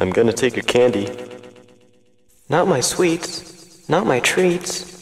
I'm gonna take your candy. Not my sweets, not my treats.